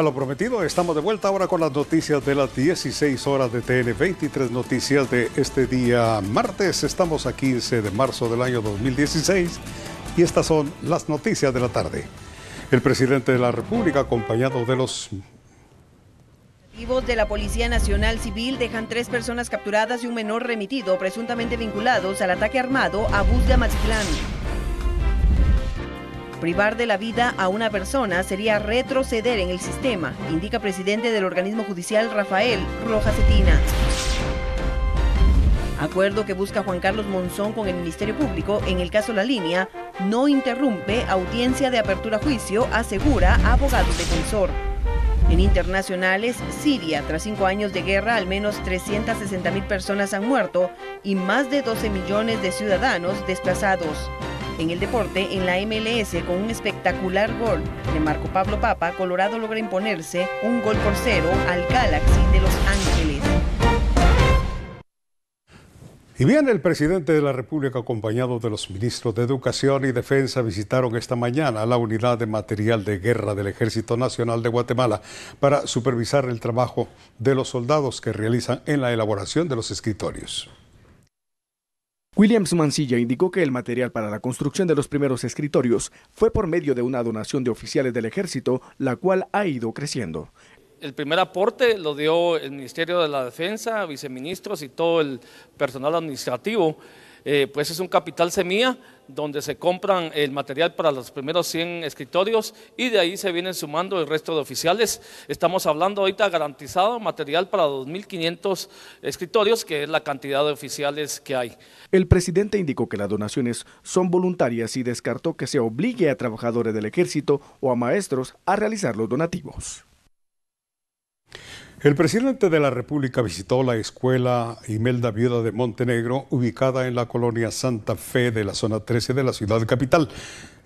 Tal lo prometido, estamos de vuelta ahora con las noticias de las 16 horas de TN, 23 noticias de este día martes. Estamos a 15 de marzo del año 2016 y estas son las noticias de la tarde. El presidente de la República, acompañado de los de la Policía Nacional Civil dejan tres personas capturadas y un menor remitido presuntamente vinculados al ataque armado a Bus de. Privar de la vida a una persona sería retroceder en el sistema, indica presidente del organismo judicial Rafael Rojas Cetina. Acuerdo que busca Juan Carlos Monzón con el Ministerio Público en el caso La Línea no interrumpe audiencia de apertura juicio, asegura abogado defensor. En internacionales, Siria, tras cinco años de guerra, al menos 360 mil personas han muerto y más de 12 millones de ciudadanos desplazados. En el deporte, en la MLS, con un espectacular gol de Marco Pablo Papa, Colorado logra imponerse un gol por cero al Galaxy de Los Ángeles. Y bien, el presidente de la República, acompañado de los ministros de Educación y Defensa, visitaron esta mañana la unidad de material de guerra del Ejército Nacional de Guatemala para supervisar el trabajo de los soldados que realizan en la elaboración de los escritorios. Williams Mancilla indicó que el material para la construcción de los primeros escritorios fue por medio de una donación de oficiales del ejército, la cual ha ido creciendo. El primer aporte lo dio el Ministerio de la Defensa, viceministros y todo el personal administrativo. Eh, pues es un capital semilla donde se compran el material para los primeros 100 escritorios y de ahí se vienen sumando el resto de oficiales. Estamos hablando ahorita garantizado material para 2.500 escritorios, que es la cantidad de oficiales que hay. El presidente indicó que las donaciones son voluntarias y descartó que se obligue a trabajadores del ejército o a maestros a realizar los donativos. El presidente de la República visitó la escuela Imelda Viuda de Montenegro, ubicada en la colonia Santa Fe de la zona 13 de la ciudad capital.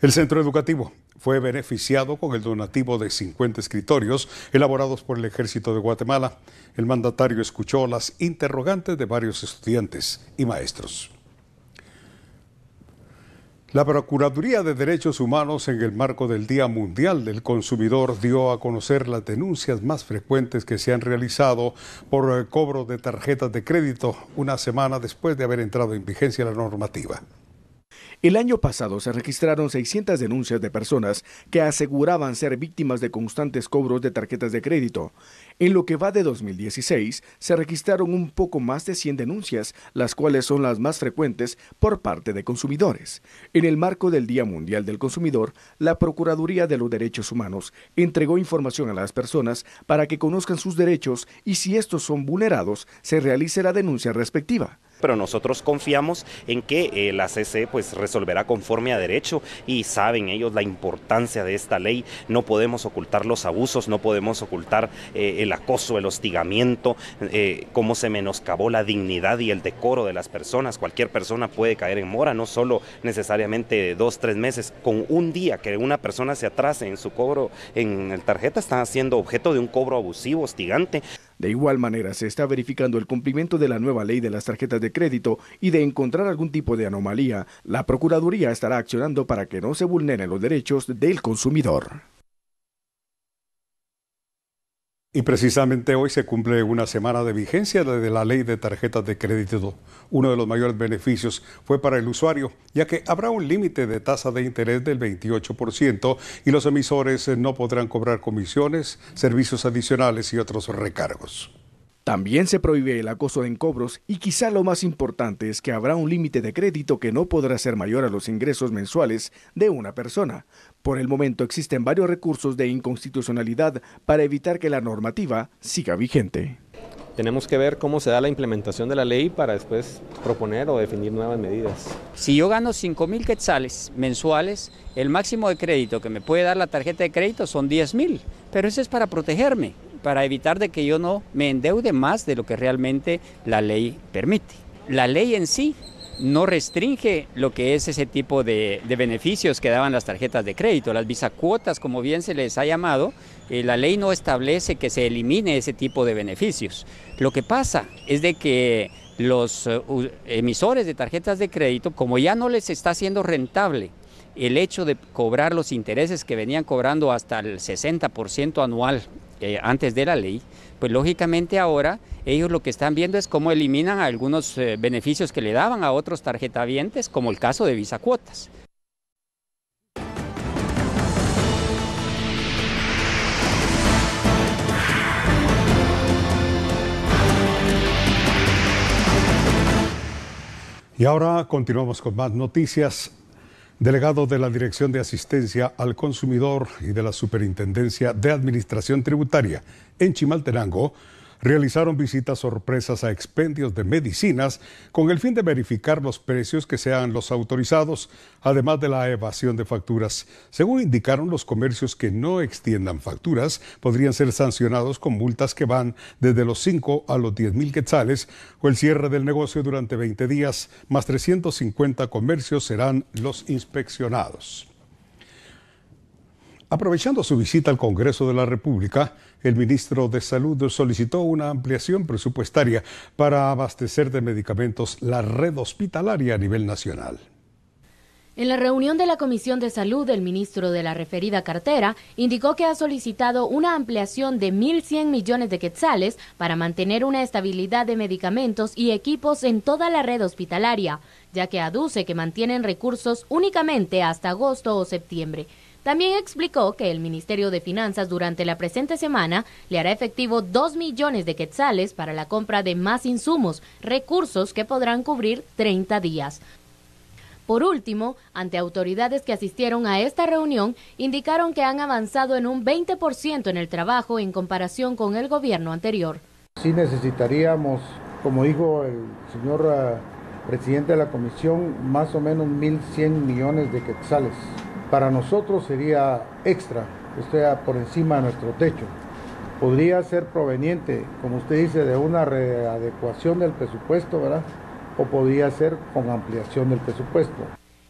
El centro educativo fue beneficiado con el donativo de 50 escritorios elaborados por el Ejército de Guatemala. El mandatario escuchó las interrogantes de varios estudiantes y maestros. La Procuraduría de Derechos Humanos en el marco del Día Mundial del Consumidor dio a conocer las denuncias más frecuentes que se han realizado por el cobro de tarjetas de crédito una semana después de haber entrado en vigencia la normativa. El año pasado se registraron 600 denuncias de personas que aseguraban ser víctimas de constantes cobros de tarjetas de crédito. En lo que va de 2016, se registraron un poco más de 100 denuncias, las cuales son las más frecuentes por parte de consumidores. En el marco del Día Mundial del Consumidor, la Procuraduría de los Derechos Humanos entregó información a las personas para que conozcan sus derechos y si estos son vulnerados, se realice la denuncia respectiva pero nosotros confiamos en que eh, la CC pues resolverá conforme a derecho y saben ellos la importancia de esta ley. No podemos ocultar los abusos, no podemos ocultar eh, el acoso, el hostigamiento, eh, cómo se menoscabó la dignidad y el decoro de las personas. Cualquier persona puede caer en mora, no solo necesariamente dos, tres meses. Con un día que una persona se atrase en su cobro en el tarjeta, está siendo objeto de un cobro abusivo, hostigante. De igual manera, se está verificando el cumplimiento de la nueva ley de las tarjetas de crédito y de encontrar algún tipo de anomalía, la Procuraduría estará accionando para que no se vulneren los derechos del consumidor. Y precisamente hoy se cumple una semana de vigencia de la ley de tarjetas de crédito. Uno de los mayores beneficios fue para el usuario, ya que habrá un límite de tasa de interés del 28% y los emisores no podrán cobrar comisiones, servicios adicionales y otros recargos. También se prohíbe el acoso en cobros y quizá lo más importante es que habrá un límite de crédito que no podrá ser mayor a los ingresos mensuales de una persona. Por el momento existen varios recursos de inconstitucionalidad para evitar que la normativa siga vigente. Tenemos que ver cómo se da la implementación de la ley para después proponer o definir nuevas medidas. Si yo gano 5 mil quetzales mensuales, el máximo de crédito que me puede dar la tarjeta de crédito son 10 mil, pero eso es para protegerme para evitar de que yo no me endeude más de lo que realmente la ley permite. La ley en sí no restringe lo que es ese tipo de, beneficios que daban las tarjetas de crédito, las bisacuotas, como bien se les ha llamado, eh, la ley no establece que se elimine ese tipo de beneficios. Lo que pasa es de que los eh, emisores de tarjetas de crédito, como ya no les está siendo rentable el hecho de cobrar los intereses que venían cobrando hasta el 60% anual eh, antes de la ley, pues lógicamente ahora ellos lo que están viendo es cómo eliminan algunos eh, beneficios que le daban a otros tarjetavientes, como el caso de Visa Cuotas. Y ahora continuamos con más noticias. Delegado de la Dirección de Asistencia al Consumidor y de la Superintendencia de Administración Tributaria en Chimaltenango realizaron visitas sorpresas a expendios de medicinas con el fin de verificar los precios que sean los autorizados, además de la evasión de facturas. Según indicaron los comercios que no extiendan facturas, podrían ser sancionados con multas que van desde los 5 a los 10 mil quetzales o el cierre del negocio durante 20 días, más 350 comercios serán los inspeccionados. Aprovechando su visita al Congreso de la República, el ministro de Salud solicitó una ampliación presupuestaria para abastecer de medicamentos la red hospitalaria a nivel nacional. En la reunión de la Comisión de Salud, el ministro de la referida cartera indicó que ha solicitado una ampliación de 1.100 millones de quetzales para mantener una estabilidad de medicamentos y equipos en toda la red hospitalaria, ya que aduce que mantienen recursos únicamente hasta agosto o septiembre. También explicó que el Ministerio de Finanzas durante la presente semana le hará efectivo 2 millones de quetzales para la compra de más insumos, recursos que podrán cubrir 30 días. Por último, ante autoridades que asistieron a esta reunión, indicaron que han avanzado en un 20% en el trabajo en comparación con el gobierno anterior. Sí necesitaríamos, como dijo el señor eh, presidente de la comisión, más o menos 1.100 millones de quetzales para nosotros sería extra, esté por encima de nuestro techo. Podría ser proveniente, como usted dice, de una readecuación del presupuesto, ¿verdad? O podría ser con ampliación del presupuesto.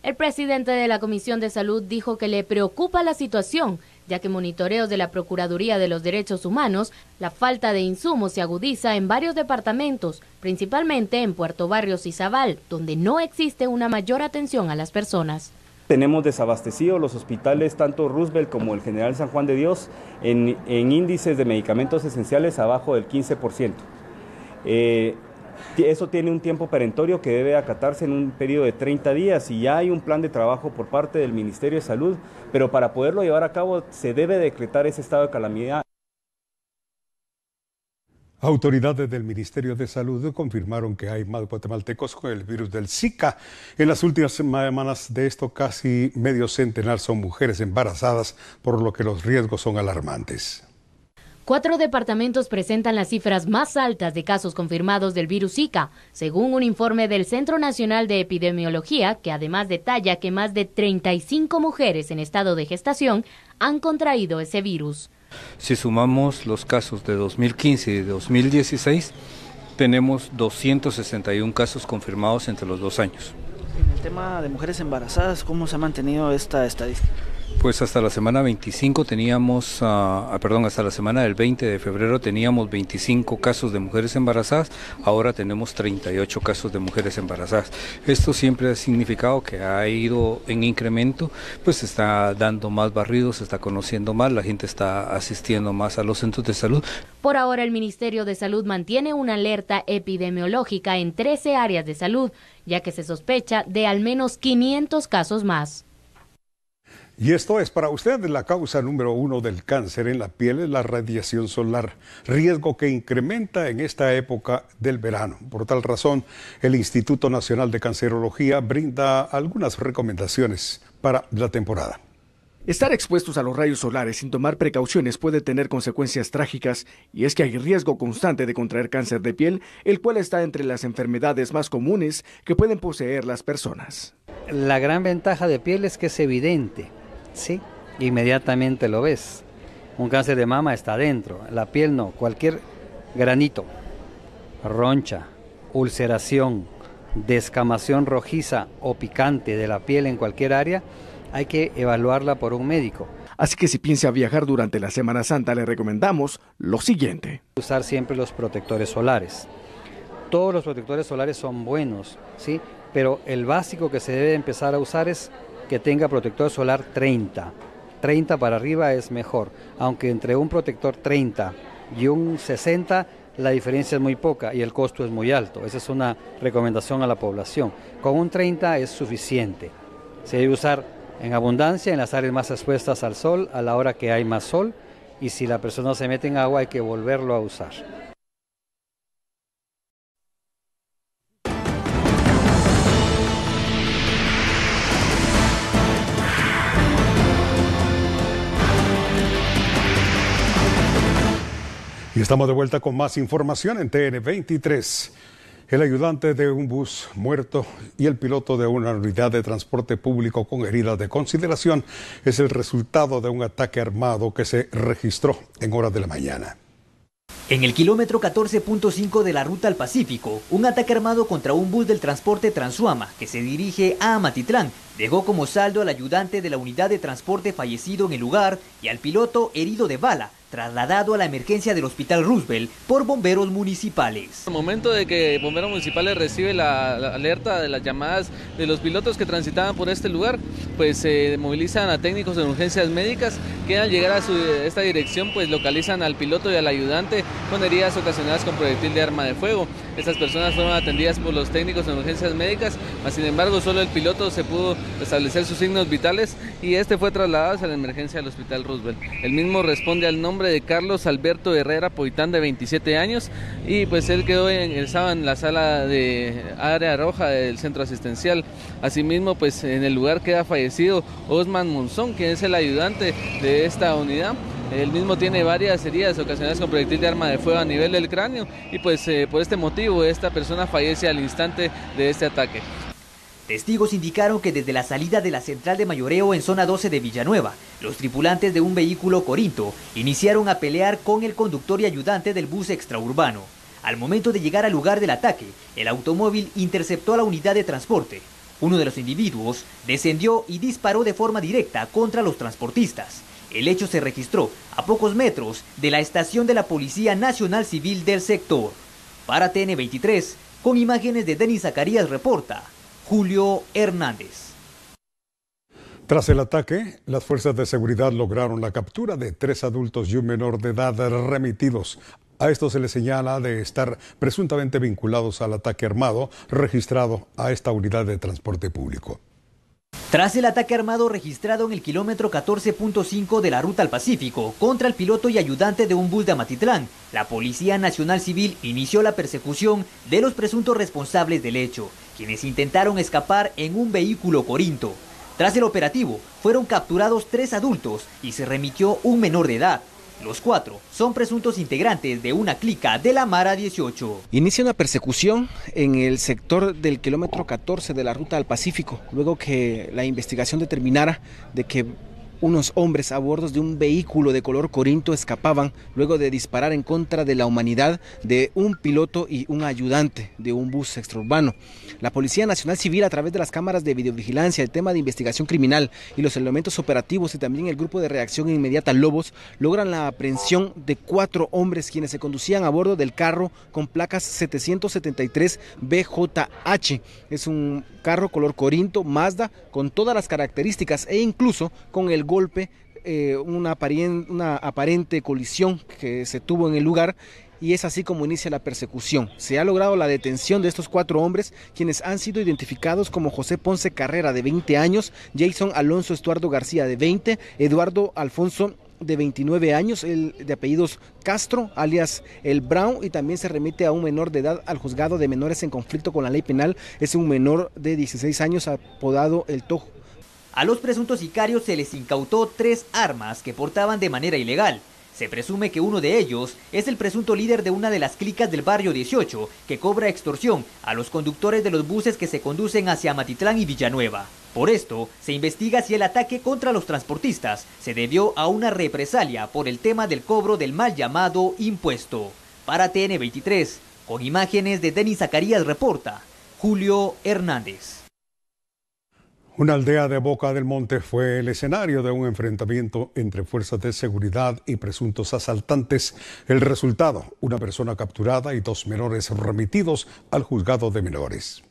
El presidente de la Comisión de Salud dijo que le preocupa la situación, ya que monitoreos de la Procuraduría de los Derechos Humanos, la falta de insumos se agudiza en varios departamentos, principalmente en Puerto Barrios y Zabal, donde no existe una mayor atención a las personas. Tenemos desabastecidos los hospitales, tanto Roosevelt como el General San Juan de Dios, en, índices de medicamentos esenciales abajo del 15%. Eh, eso tiene un tiempo perentorio que debe acatarse en un periodo de 30 días y ya hay un plan de trabajo por parte del Ministerio de Salud, pero para poderlo llevar a cabo se debe decretar ese estado de calamidad. Autoridades del Ministerio de Salud confirmaron que hay más guatemaltecos con el virus del Zika. En las últimas semanas de esto, casi medio centenar son mujeres embarazadas, por lo que los riesgos son alarmantes. Cuatro departamentos presentan las cifras más altas de casos confirmados del virus Zika, según un informe del Centro Nacional de Epidemiología, que además detalla que más de 35 mujeres en estado de gestación han contraído ese virus. Si sumamos los casos de 2015 y de 2016, tenemos 261 casos confirmados entre los dos años. En el tema de mujeres embarazadas, ¿cómo se ha mantenido esta estadística? Pues hasta la semana 25 teníamos, ah, ah, perdón, hasta la semana del 20 de febrero teníamos 25 casos de mujeres embarazadas, ahora tenemos 38 casos de mujeres embarazadas. Esto siempre ha significado que ha ido en incremento, pues se está dando más barridos, se está conociendo más, la gente está asistiendo más a los centros de salud. Por ahora el Ministerio de Salud mantiene una alerta epidemiológica en 13 áreas de salud, ya que se sospecha de al menos 500 casos más. Y esto es para usted la causa número uno del cáncer en la piel es la radiación solar, riesgo que incrementa en esta época del verano. Por tal razón, el Instituto Nacional de Cancerología brinda algunas recomendaciones para la temporada. Estar expuestos a los rayos solares sin tomar precauciones puede tener consecuencias trágicas y es que hay riesgo constante de contraer cáncer de piel, el cual está entre las enfermedades más comunes que pueden poseer las personas. La gran ventaja de piel es que es evidente Sí, inmediatamente lo ves. Un cáncer de mama está adentro, la piel no, cualquier granito, roncha, ulceración, descamación rojiza o picante de la piel en cualquier área, hay que evaluarla por un médico. Así que si piensa viajar durante la Semana Santa, le recomendamos lo siguiente. Usar siempre los protectores solares. Todos los protectores solares son buenos, ¿sí? Pero el básico que se debe empezar a usar es que tenga protector solar 30. 30 para arriba es mejor, aunque entre un protector 30 y un 60 la diferencia es muy poca y el costo es muy alto. Esa es una recomendación a la población. Con un 30 es suficiente. Se debe usar en abundancia en las áreas más expuestas al sol, a la hora que hay más sol, y si la persona se mete en agua hay que volverlo a usar. Estamos de vuelta con más información en TN23. El ayudante de un bus muerto y el piloto de una unidad de transporte público con heridas de consideración es el resultado de un ataque armado que se registró en horas de la mañana. En el kilómetro 14.5 de la ruta al Pacífico, un ataque armado contra un bus del transporte Transuama que se dirige a Amatitlán dejó como saldo al ayudante de la unidad de transporte fallecido en el lugar y al piloto herido de bala, trasladado a la emergencia del Hospital Roosevelt por bomberos municipales. Al momento de que bomberos municipales recibe la, alerta de las llamadas de los pilotos que transitaban por este lugar, pues se movilizan a técnicos de urgencias médicas que al llegar a esta dirección pues localizan al piloto y al ayudante con heridas ocasionadas con proyectil de arma de fuego. Estas personas fueron atendidas por los técnicos de urgencias médicas, mas sin embargo solo el piloto se pudo establecer sus signos vitales y este fue trasladado a la emergencia del Hospital Roosevelt. El mismo responde al nombre de Carlos Alberto Herrera Poitán de 27 años y pues él quedó ingresado en la sala de área roja del centro asistencial. Asimismo pues en el lugar queda fallecido Osman Monzón, quien es el ayudante de esta unidad. El mismo tiene varias heridas ocasionadas con proyectil de arma de fuego a nivel del cráneo y pues eh, por este motivo esta persona fallece al instante de este ataque. Testigos indicaron que desde la salida de la central de mayoreo en zona 12 de Villanueva, los tripulantes de un vehículo Corinto iniciaron a pelear con el conductor y ayudante del bus extraurbano. Al momento de llegar al lugar del ataque, el automóvil interceptó a la unidad de transporte. Uno de los individuos descendió y disparó de forma directa contra los transportistas. El hecho se registró a pocos metros de la estación de la Policía Nacional Civil del sector. Para TN23, con imágenes de Denis Zacarías reporta Julio Hernández. Tras el ataque, las fuerzas de seguridad lograron la captura de tres adultos y un menor de edad remitidos. A esto se les señala de estar presuntamente vinculados al ataque armado registrado a esta unidad de transporte público. Tras el ataque armado registrado en el kilómetro 14.5 de la ruta al Pacífico contra el piloto y ayudante de un bus de Amatitlán, la Policía Nacional Civil inició la persecución de los presuntos responsables del hecho, quienes intentaron escapar en un vehículo corinto. Tras el operativo, fueron capturados tres adultos y se remitió un menor de edad, los cuatro son presuntos integrantes de una clica de la Mara 18. Inicia una persecución en el sector del kilómetro 14 de la ruta al Pacífico, luego que la investigación determinara de que unos hombres a bordo de un vehículo de color corinto escapaban luego de disparar en contra de la humanidad de un piloto y un ayudante de un bus extraurbano. La Policía Nacional Civil a través de las cámaras de videovigilancia, el tema de investigación criminal y los elementos operativos y también el grupo de reacción inmediata Lobos logran la aprehensión de cuatro hombres quienes se conducían a bordo del carro con placas 773 BJH. Es un carro color Corinto, Mazda, con todas las características e incluso con el golpe, eh, una, una aparente colisión que se tuvo en el lugar y es así como inicia la persecución. Se ha logrado la detención de estos cuatro hombres, quienes han sido identificados como José Ponce Carrera, de 20 años, Jason Alonso Estuardo García, de 20, Eduardo Alfonso de 29 años, el de apellidos Castro, alias el Brown, y también se remite a un menor de edad al juzgado de menores en conflicto con la ley penal. Es un menor de 16 años apodado el Tojo. A los presuntos sicarios se les incautó tres armas que portaban de manera ilegal. Se presume que uno de ellos es el presunto líder de una de las clicas del barrio 18 que cobra extorsión a los conductores de los buses que se conducen hacia Matitlán y Villanueva. Por esto, se investiga si el ataque contra los transportistas se debió a una represalia por el tema del cobro del mal llamado impuesto. Para TN23, con imágenes de Denis Zacarías reporta, Julio Hernández. Una aldea de Boca del Monte fue el escenario de un enfrentamiento entre fuerzas de seguridad y presuntos asaltantes. El resultado, una persona capturada y dos menores remitidos al juzgado de menores.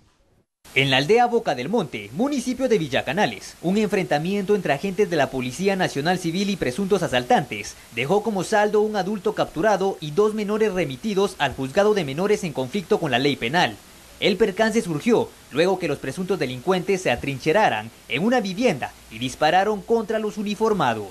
En la aldea Boca del Monte, municipio de Villacanales, un enfrentamiento entre agentes de la Policía Nacional Civil y presuntos asaltantes dejó como saldo un adulto capturado y dos menores remitidos al juzgado de menores en conflicto con la ley penal. El percance surgió luego que los presuntos delincuentes se atrincheraran en una vivienda y dispararon contra los uniformados.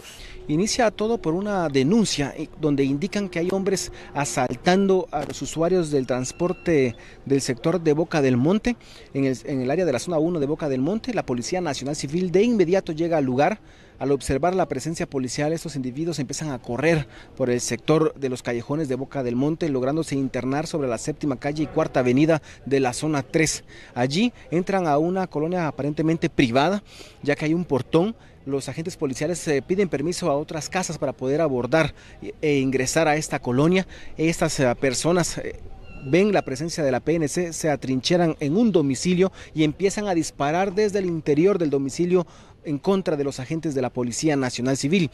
Inicia todo por una denuncia eh, donde indican que hay hombres asaltando a los usuarios del transporte del sector de Boca del Monte, en el, área de la zona 1 de Boca del Monte. La Policía Nacional Civil de inmediato llega al lugar. Al observar la presencia policial, estos individuos empiezan a correr por el sector de los callejones de Boca del Monte, lográndose internar sobre la séptima calle y cuarta avenida de la zona 3. Allí entran a una colonia aparentemente privada, ya que hay un portón los agentes policiales eh, piden permiso a otras casas para poder abordar e ingresar a esta colonia. Estas eh, personas eh, ven la presencia de la PNC, se atrincheran en un domicilio y empiezan a disparar desde el interior del domicilio en contra de los agentes de la Policía Nacional Civil.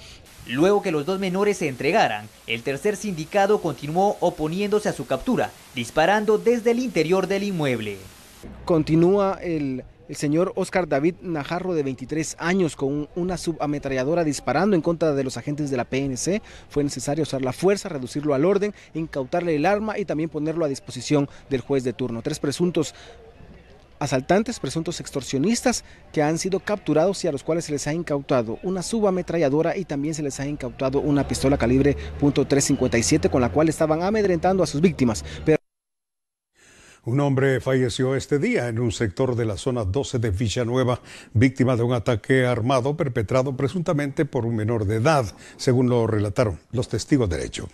Luego que los dos menores se entregaran, el tercer sindicado continuó oponiéndose a su captura, disparando desde el interior del inmueble. Continúa el el señor Oscar David Najarro, de 23 años, con una subametralladora disparando en contra de los agentes de la PNC. Fue necesario usar la fuerza, reducirlo al orden, incautarle el arma y también ponerlo a disposición del juez de turno. Tres presuntos asaltantes, presuntos extorsionistas que han sido capturados y a los cuales se les ha incautado una subametralladora y también se les ha incautado una pistola calibre .357 con la cual estaban amedrentando a sus víctimas. Un hombre falleció este día en un sector de la zona 12 de Villanueva, víctima de un ataque armado perpetrado presuntamente por un menor de edad, según lo relataron los testigos del hecho.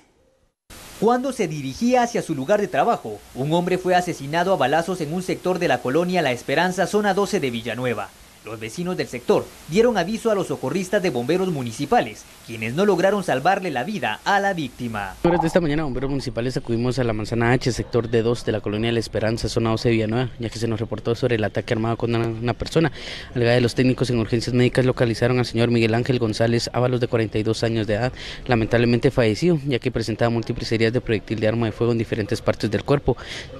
Cuando se dirigía hacia su lugar de trabajo, un hombre fue asesinado a balazos en un sector de la colonia La Esperanza, zona 12 de Villanueva. Los vecinos del sector dieron aviso a los socorristas de bomberos municipales, quienes no lograron salvarle la vida a la víctima. de esta mañana, bomberos municipales acudimos a la manzana H, sector D2 de la colonia La Esperanza, zona 12 de Villanueva, ya que se nos reportó sobre el ataque armado con una, persona. Al de los técnicos en urgencias médicas localizaron al señor Miguel Ángel González Ábalos, de 42 años de edad, lamentablemente fallecido, ya que presentaba múltiples heridas de proyectil de arma de fuego en diferentes partes del cuerpo.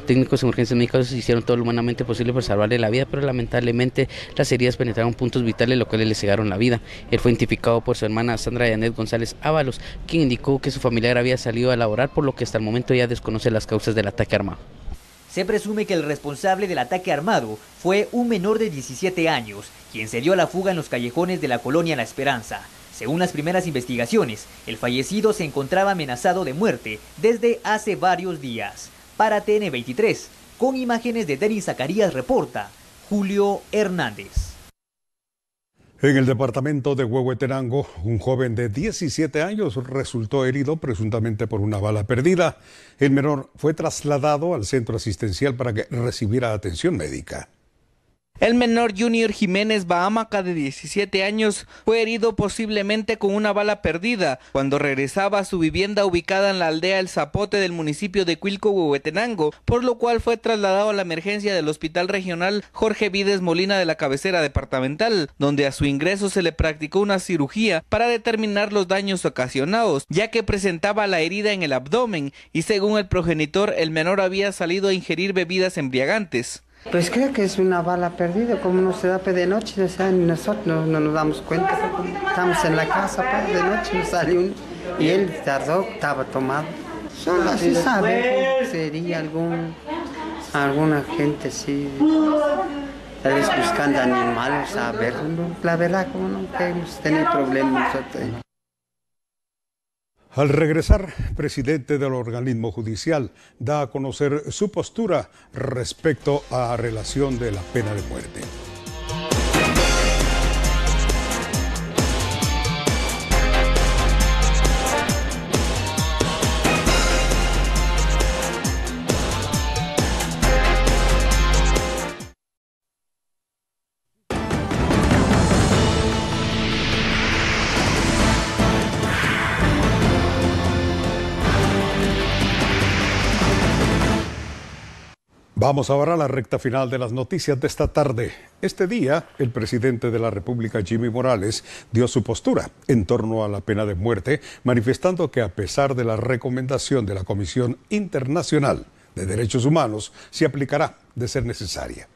Técnicos en urgencias médicas hicieron todo lo humanamente posible por salvarle la vida, pero lamentablemente las heridas penetraron puntos vitales, lo cual le cegaron la vida. Él fue identificado por su hermana Sandra Yanet González Ábalos, quien indicó que su familiar había salido a laborar, por lo que hasta el momento ya desconoce las causas del ataque armado. Se presume que el responsable del ataque armado fue un menor de 17 años, quien se dio a la fuga en los callejones de la colonia La Esperanza. Según las primeras investigaciones, el fallecido se encontraba amenazado de muerte desde hace varios días. Para TN23, con imágenes de Denis Zacarías reporta Julio Hernández. En el departamento de Huehuetenango, un joven de 17 años resultó herido presuntamente por una bala perdida. El menor fue trasladado al centro asistencial para que recibiera atención médica. El menor Junior Jiménez Bahamaca de 17 años fue herido posiblemente con una bala perdida cuando regresaba a su vivienda ubicada en la aldea El Zapote del municipio de Cuilco, Huehuetenango, por lo cual fue trasladado a la emergencia del Hospital Regional Jorge Vides Molina de la cabecera departamental, donde a su ingreso se le practicó una cirugía para determinar los daños ocasionados, ya que presentaba la herida en el abdomen y según el progenitor el menor había salido a ingerir bebidas embriagantes. Pues creo que es una bala perdida, como no se da de noche, o sea, nosotros no, nos damos cuenta. Estamos en la casa, pues, de noche nos salió un, y él tardó, estaba tomado. Solo así sabe, sería algún, alguna gente, sí, tal vez buscando animales, a ver, la verdad, como no hemos tenido problemas nosotros. Al regresar, presidente del organismo judicial da a conocer su postura respecto a la relación de la pena de muerte. Vamos ahora a la recta final de las noticias de esta tarde. Este día, el presidente de la República, Jimmy Morales, dio su postura en torno a la pena de muerte, manifestando que a pesar de la recomendación de la Comisión Internacional de Derechos Humanos, se aplicará de ser necesaria.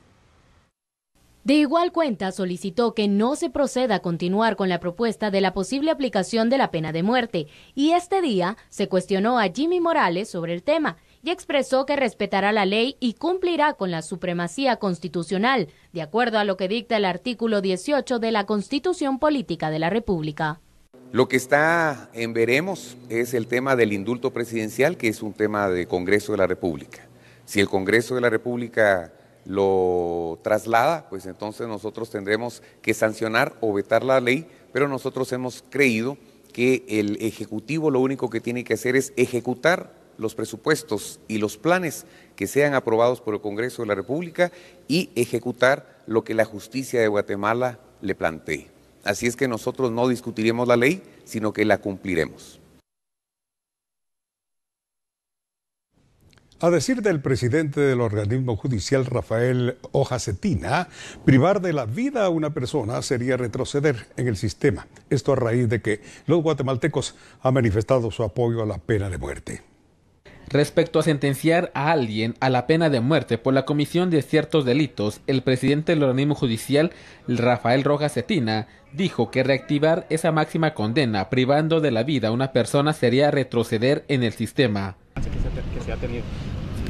De igual cuenta, solicitó que no se proceda a continuar con la propuesta de la posible aplicación de la pena de muerte y este día se cuestionó a Jimmy Morales sobre el tema y expresó que respetará la ley y cumplirá con la supremacía constitucional, de acuerdo a lo que dicta el artículo 18 de la Constitución Política de la República. Lo que está en veremos es el tema del indulto presidencial, que es un tema de Congreso de la República. Si el Congreso de la República lo traslada, pues entonces nosotros tendremos que sancionar o vetar la ley, pero nosotros hemos creído que el Ejecutivo lo único que tiene que hacer es ejecutar los presupuestos y los planes que sean aprobados por el Congreso de la República y ejecutar lo que la justicia de Guatemala le plantee. Así es que nosotros no discutiremos la ley, sino que la cumpliremos. A decir del presidente del organismo judicial, Rafael Ojacetina, privar de la vida a una persona sería retroceder en el sistema. Esto a raíz de que los guatemaltecos han manifestado su apoyo a la pena de muerte. Respecto a sentenciar a alguien a la pena de muerte por la comisión de ciertos delitos, el presidente del organismo judicial, Rafael Rojas Cetina, dijo que reactivar esa máxima condena privando de la vida a una persona sería retroceder en el sistema.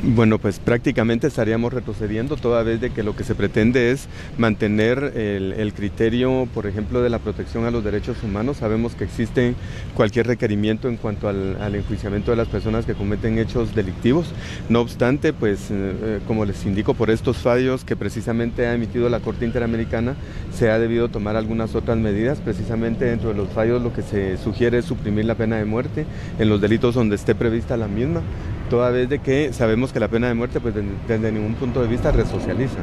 Bueno, pues prácticamente estaríamos retrocediendo toda vez de que lo que se pretende es mantener el, criterio, por ejemplo, de la protección a los derechos humanos. Sabemos que existe cualquier requerimiento en cuanto al, enjuiciamiento de las personas que cometen hechos delictivos. No obstante, pues eh, eh, como les indico, por estos fallos que precisamente ha emitido la Corte Interamericana, se ha debido tomar algunas otras medidas. Precisamente dentro de los fallos lo que se sugiere es suprimir la pena de muerte en los delitos donde esté prevista la misma toda vez de que sabemos que la pena de muerte pues desde ningún punto de vista resocializa.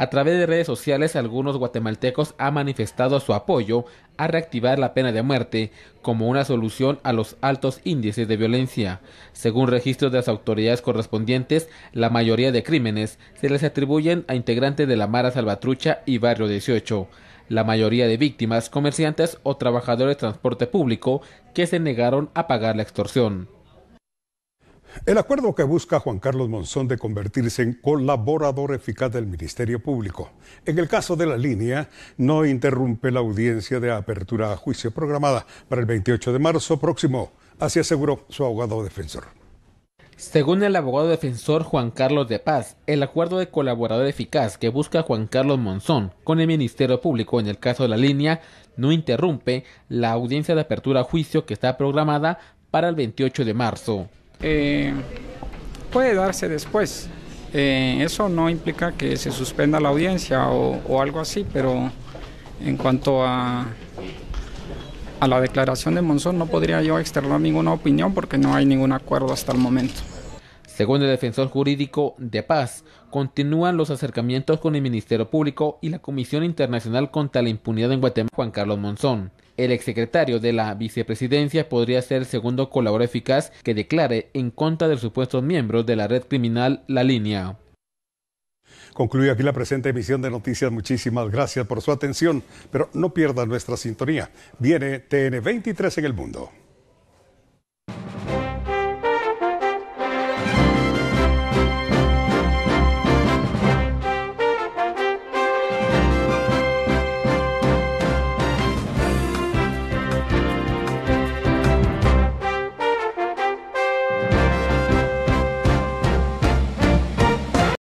A través de redes sociales, algunos guatemaltecos han manifestado su apoyo a reactivar la pena de muerte como una solución a los altos índices de violencia. Según registros de las autoridades correspondientes, la mayoría de crímenes se les atribuyen a integrantes de la Mara Salvatrucha y Barrio 18. La mayoría de víctimas, comerciantes o trabajadores de transporte público que se negaron a pagar la extorsión. El acuerdo que busca Juan Carlos Monzón de convertirse en colaborador eficaz del Ministerio Público. En el caso de la línea, no interrumpe la audiencia de apertura a juicio programada para el 28 de marzo próximo, así aseguró su abogado defensor. Según el abogado defensor Juan Carlos de Paz, el acuerdo de colaborador eficaz que busca Juan Carlos Monzón con el Ministerio Público en el caso de la línea no interrumpe la audiencia de apertura a juicio que está programada para el 28 de marzo. Eh, puede darse después. Eh, eso no implica que se suspenda la audiencia o, algo así, pero en cuanto a, a la declaración de Monzón no podría yo externar ninguna opinión porque no hay ningún acuerdo hasta el momento. Según el defensor jurídico de paz, continúan los acercamientos con el Ministerio Público y la Comisión Internacional contra la Impunidad en Guatemala, Juan Carlos Monzón. El exsecretario de la vicepresidencia podría ser el segundo colaborador eficaz que declare en contra de los supuestos miembros de la red criminal La Línea. Concluye aquí la presente emisión de noticias. Muchísimas gracias por su atención, pero no pierda nuestra sintonía. Viene TN23 en el mundo.